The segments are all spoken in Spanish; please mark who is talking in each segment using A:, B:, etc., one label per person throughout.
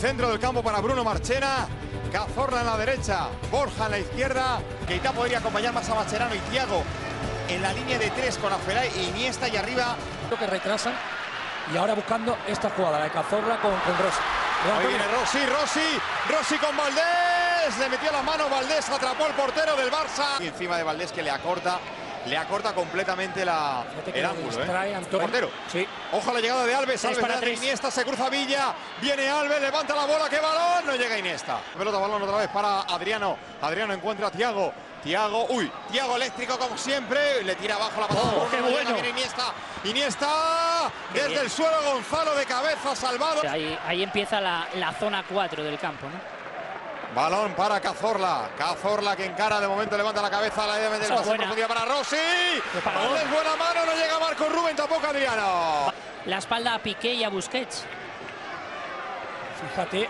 A: Centro del campo para Bruno Marchena. Cazorla en la derecha, Borja en la izquierda. Keita podría acompañar más a Macherano y Tiago en la línea de tres con Afelay e Iniesta y arriba.
B: Creo que retrasan y ahora buscando esta jugada, la de Cazorla con, con Rossi.
A: Ahí viene Rossi, Rossi, Rossi con Valdés. Le metió la mano Valdés, atrapó el portero del Barça. Y encima de Valdés que le acorta, le acorta completamente la, el ángulo. ¿eh? Portero.
B: Sí.
A: Ojo a la llegada de Alves, Alves
B: para
A: para Iniesta, se cruza Villa, viene Alves, levanta la bola, qué balón, no llega Iniesta. Pelota, balón otra vez para Adriano, Adriano encuentra a Tiago, Tiago, uy, Tiago eléctrico como siempre, le tira abajo la patada.
B: Oh, qué bueno.
A: viene Iniesta, Iniesta, desde
C: bien.
A: el suelo Gonzalo de cabeza, salvado.
C: Ahí, ahí empieza la, la zona 4 del campo, ¿no?
A: Balón para Cazorla. Cazorla que encara de momento, levanta la cabeza. La idea de meter el para Rossi.
C: parón.
A: Valdés, buena mano, no llega Marco Rubén, tampoco Adriano.
C: La espalda a Piqué y a Busquets.
B: Fíjate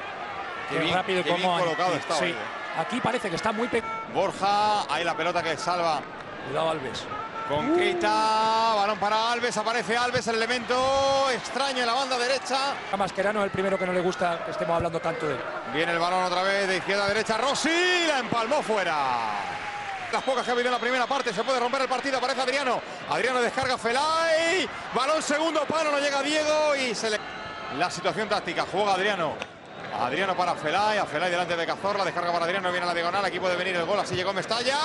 A: Qué
B: qué
A: bien-
B: rápido
A: qué bien
B: como
A: colocado estaba
B: sí.
A: eh.
B: Aquí parece que está muy pe...
A: Borja, ahí la pelota que salva
B: Cuidado Alves.
A: Con Keita. Balón para Alves, aparece Alves, el elemento extraño en la banda derecha.
B: A Mascherano es el primero que no le gusta que estemos hablando tanto de él.
A: Viene el balón otra vez de izquierda a derecha. Rossi la empalmó fuera. Las pocas que ha en la primera parte, se puede romper el partido, aparece Adriano. Adriano descarga Felay. Balón segundo palo, no llega Diego y se le. La situación táctica, juega Adriano. Adriano para Felay, a Felay delante de Cazorla, descarga para Adriano, viene a la diagonal, aquí puede venir el gol, así llegó Mestalla.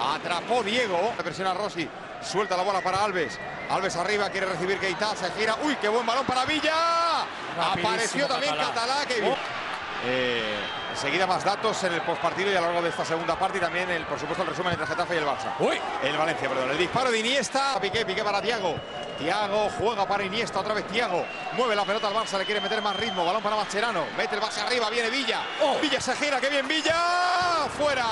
A: Atrapó Diego, presiona a Rossi, suelta la bola para Alves. Alves arriba, quiere recibir Keita, se gira. Uy, qué buen balón para Villa.
B: Rapidísimo,
A: Apareció también
B: Catalá.
A: Catalá, que. Eh, enseguida más datos en el postpartido y a lo largo de esta segunda parte y también, el, por supuesto, el resumen entre Getafe y el Barça.
B: ¡Uy!
A: El Valencia, perdón. El disparo de Iniesta. Piqué, Piqué para Tiago. Tiago juega para Iniesta, otra vez Tiago. Mueve la pelota al Barça, le quiere meter más ritmo. Balón para Mascherano. Mete el Barça arriba, viene Villa.
B: Oh.
A: Villa se gira, qué bien Villa. Fuera.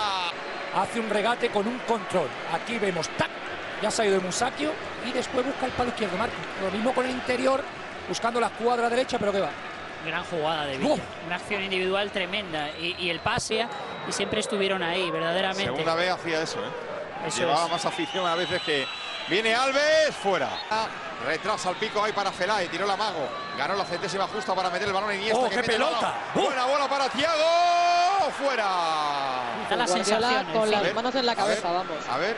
B: Hace un regate con un control. Aquí vemos, ¡tac! Ya se ha ido de Musakio y después busca el palo izquierdo, Marco. Lo mismo con el interior, buscando la cuadra derecha, pero ¿qué va?
C: Gran jugada de Villa.
B: ¡Oh!
C: Una acción individual tremenda. Y, y el pase, y siempre estuvieron ahí, verdaderamente.
A: Segunda vez hacía eso, ¿eh?
C: Eso
A: Llevaba
C: es.
A: más afición a veces que. Viene Alves, fuera. Retrasa el pico ahí para Felay, tiró la mago. Ganó la centésima justa para meter el balón a Iniesta.
B: ¡Oh,
A: que
B: qué pelota!
A: Buena bola para Tiago. Fuera.
C: Da la sensación. en
D: con las
A: A ver,
D: manos en la
A: a
D: cabeza,
A: ver,
D: vamos.
A: A ver.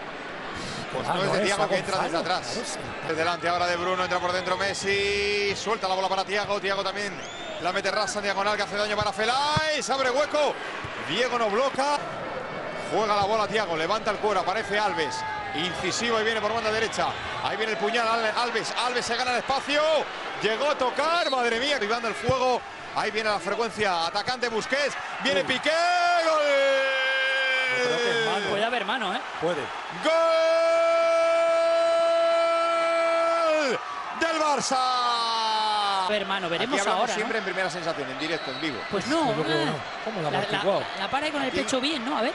A: Pues
B: Ah,
A: no es de Tiago
B: a
A: que entra desde atrás. Desde delante ahora de Bruno, entra por dentro Messi. Suelta la bola para Tiago. Tiago también la mete rasa en diagonal que hace daño para Felay. Se abre hueco. Diego no bloca. Juega la bola Tiago, levanta el cuero, aparece Alves. Incisivo y viene por banda derecha. Ahí viene el puñal Alves. Alves se gana el espacio. Llegó a tocar, madre mía, activando el fuego. Ahí viene la frecuencia. Atacante Busquets. Viene Piqué. ¡Gol!
B: mano.
C: Puede haber mano, ¿eh?
B: Puede.
A: ¡Gol! Del Barça.
C: Puede haber mano. Veremos
A: Aquí
C: ahora. ¿no?
A: siempre en primera sensación, en directo, en vivo.
C: Pues no.
B: ¿Cómo la
C: La, la- la para ahí con el
A: Aquí.
C: pecho bien, ¿no? A ver.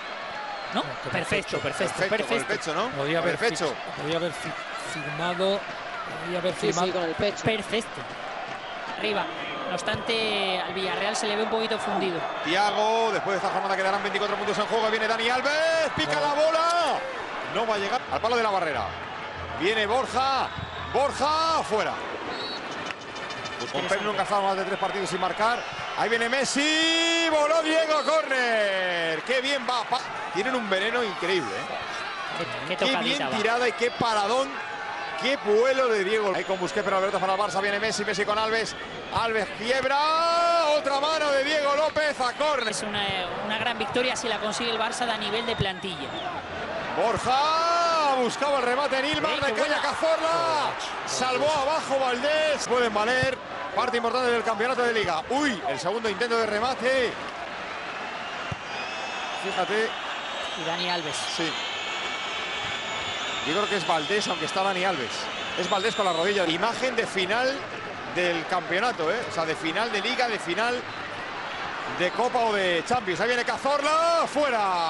C: ¿No? Perfecto, perfecto,
A: Perfecto,
C: perfecto.
A: con el pecho, ¿no?
B: Podía
A: Con
B: haber,
A: pecho.
B: podía haber fi- firmado. Podía haber
D: Sí,
B: firmado.
D: sí, con el pecho.
C: Perfecto. Arriba. No obstante, al Villarreal se le ve un poquito fundido.
A: Tiago, después de esta jornada quedarán 24 puntos en juego. Viene Dani Alves, pica la bola. No va a llegar al palo de la barrera. Viene Borja, Borja, fuera. Pep nunca estaba más de tres partidos sin marcar. Ahí viene Messi, voló Diego, córner. Qué bien va. pa- Tienen un veneno increíble. ¿eh?
C: Qué, qué
A: Qué
C: tocadita
A: bien
C: va.
A: tirada y qué paradón. Qué vuelo de Diego. Ahí con Busquets, pero la pelota para el Barça. Viene Messi, Messi con Alves. Alves quiebra. Otra mano de Diego López a córner.
C: Es una, una gran victoria si la consigue el Barça a nivel de plantilla.
A: Borja buscaba el remate en Ilmar de Caña. Cazorla. Salvó abajo Valdés. Pueden valer. Parte importante del campeonato de liga. Uy, el segundo intento de remate. Fíjate,
C: Y Dani Alves.
A: sí. Yo creo que es Valdés, aunque está Dani Alves. Es Valdés con la rodilla. Imagen de final del campeonato, ¿eh? O sea, de final de liga, de final de Copa o de Champions. Ahí viene Cazorla, fuera.